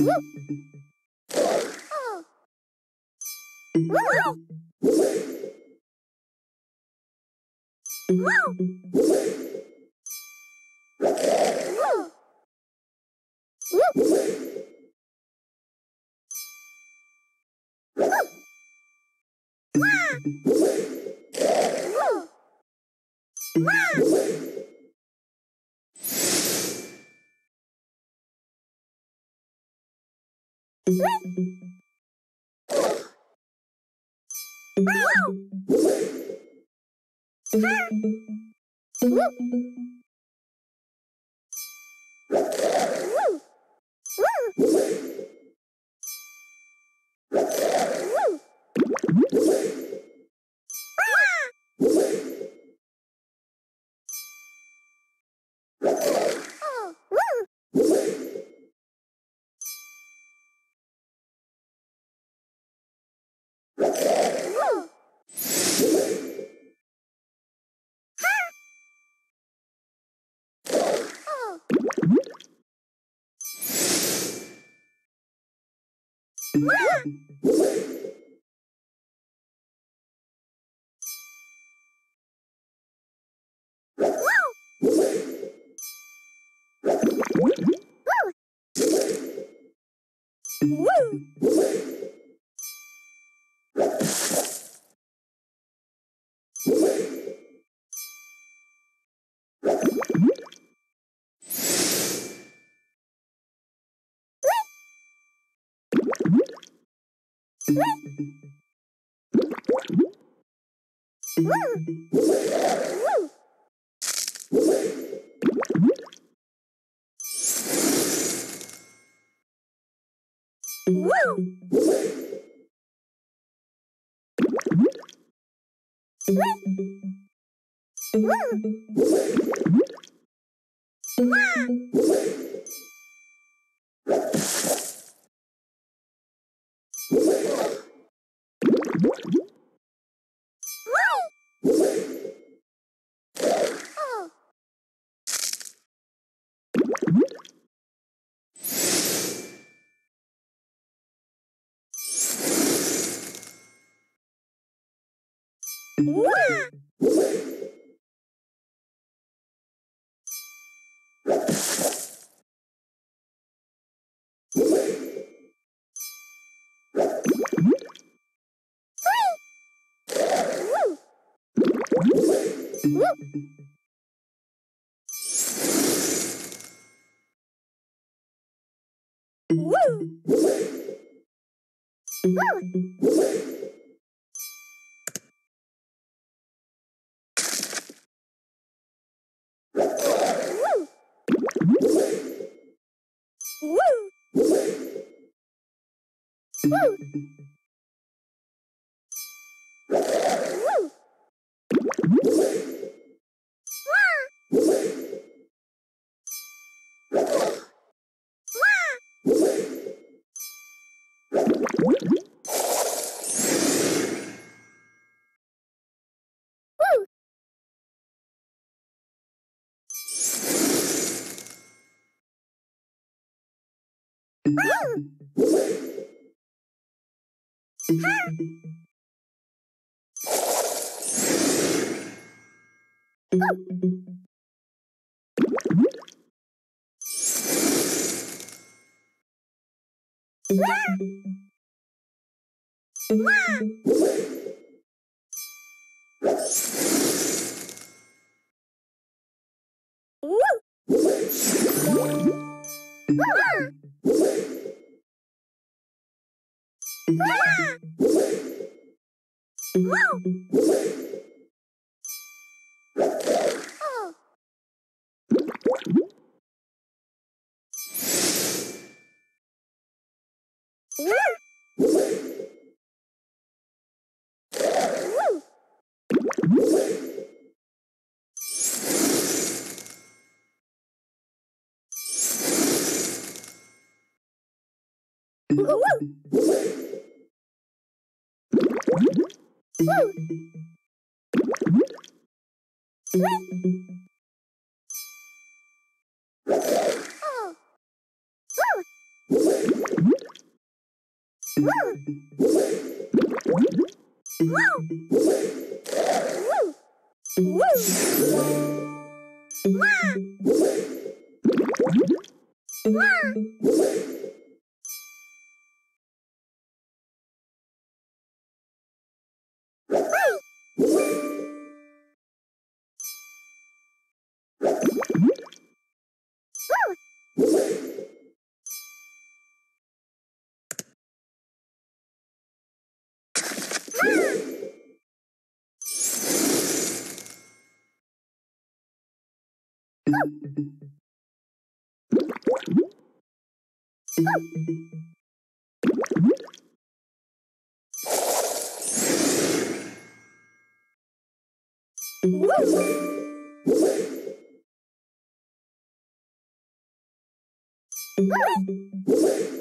Wow! Woo! Woo! Woo! Woo! Woo! Woo! Woo! Woo! Woo! Woo!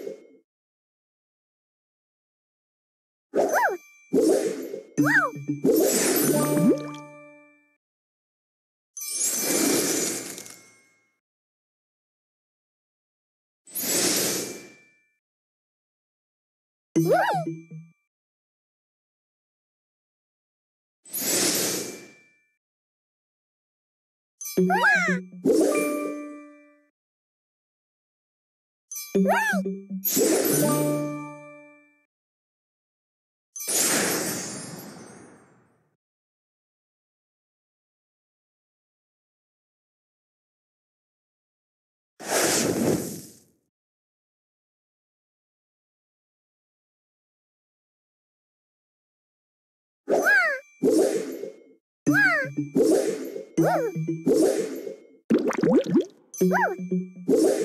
Wow! Woo! Woo!